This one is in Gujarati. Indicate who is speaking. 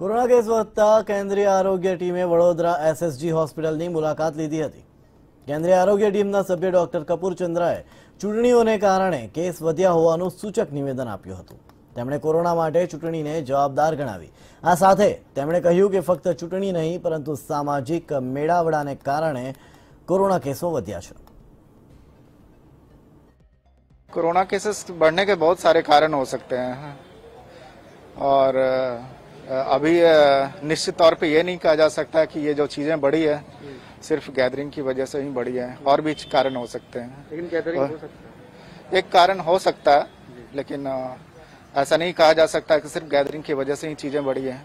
Speaker 1: કોરોના કેસ વધતા કેન્દ્રીય આરોગ્ય ટીમે વડોદરા એસએસજી હોસ્પિટલની મુલાકાત લીધી હતી કેન્દ્રીય આરોગ્ય ટીમના સભ્ય ડોક્ટર કપૂર ચંદ્રાએ ચૂંટણીઓને કારણે કેસ વધ્યા હોવાનું સૂચક નિવેદન આપ્યું હતું તેમણે કોરોના માટે ચૂંટણીને જવાબદાર ગણાવી આ સાથે તેમણે કહ્યું કે ફક્ત ચૂંટણી નહીં પરંતુ સામાજિક મેળાવડાને કારણે કોરોના કેસો વધ્યા છે
Speaker 2: कोरोना केसेस बढ़ने के बहुत सारे कारण हो सकते हैं और अ, अभी निश्चित तौर पे ये नहीं कहा जा सकता कि ये जो चीज़ें बढ़ी है सिर्फ़ गैदरिंग की वजह से ही बढ़ी है और भी कारण हो सकते हैं।
Speaker 3: लेकिन गैदरिंग हो सकता है।
Speaker 2: एक कारण हो सकता है लेकिन ऐसा नहीं कहा जा सकता कि सिर्फ़ गैदरिंग की वजह से ही चीज़ें बढ़ी है।